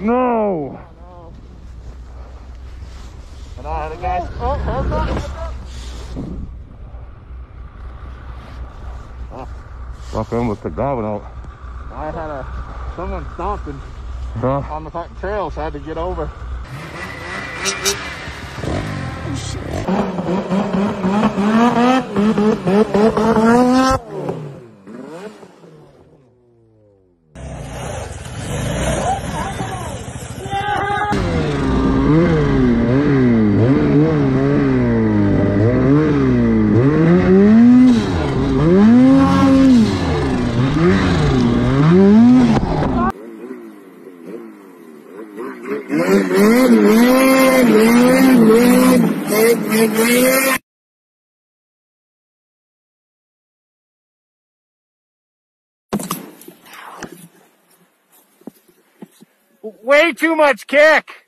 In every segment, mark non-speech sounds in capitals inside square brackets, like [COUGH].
No! And I had a guy. Oh, hold on. Fuck, I almost took that one out. I had a someone stomping Huh? on the fucking trail, so I had to get over. Oh, Way too much kick!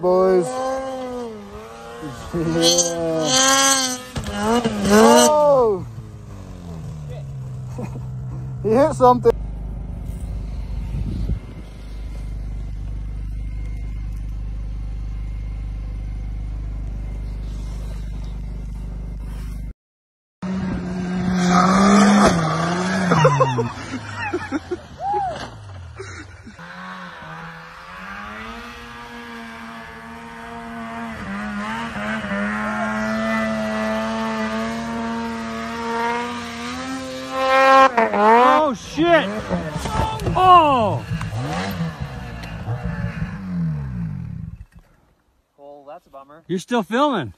Boys. Oh! He hit something. Oh shit! Oh! Well, that's a bummer. You're still filming.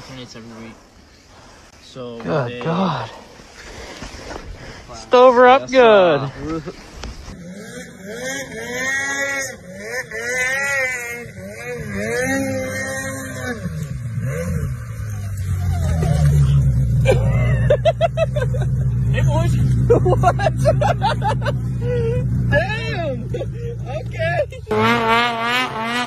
Alternates every week. So Monday, God. class. Stover up Yes, good. uh, What? [LAUGHS] Damn. Okay. [LAUGHS]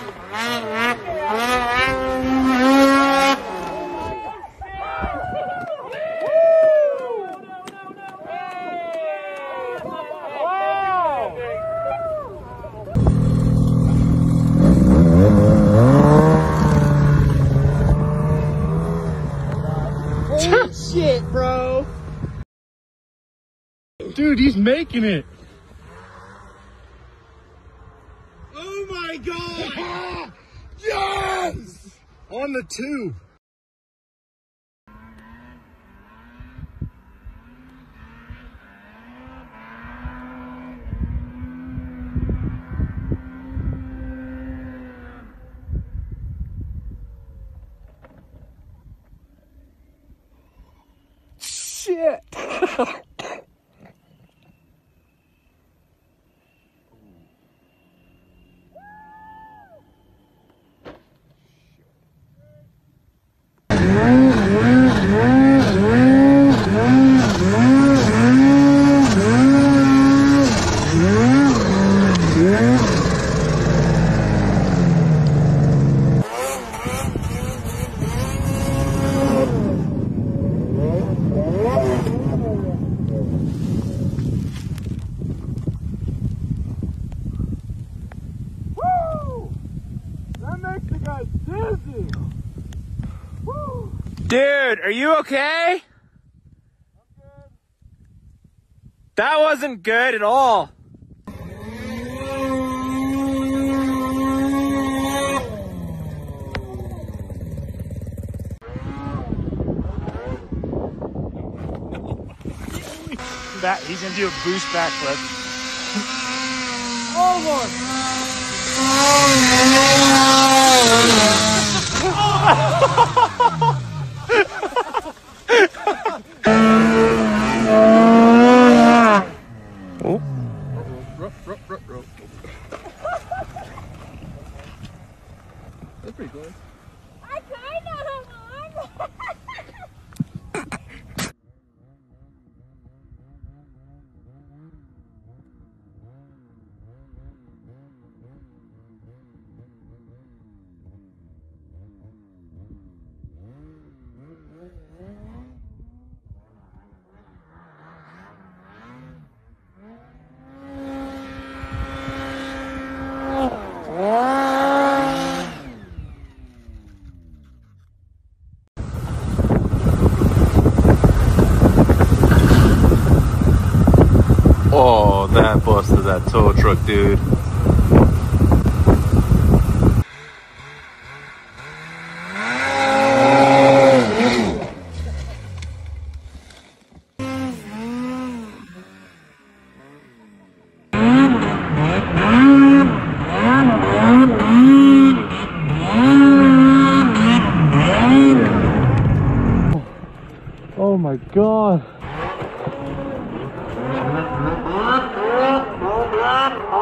Dude, he's making it. Oh my god! [LAUGHS] yes! On the tube. Shit! [LAUGHS] Dude, are you okay? That wasn't good at all. That he's gonna do a boost backflip. Oh Lord! [LAUGHS] Oh. That's pretty cool. I kind of hung on. Oh, that busted that tow truck, dude. Oh my god.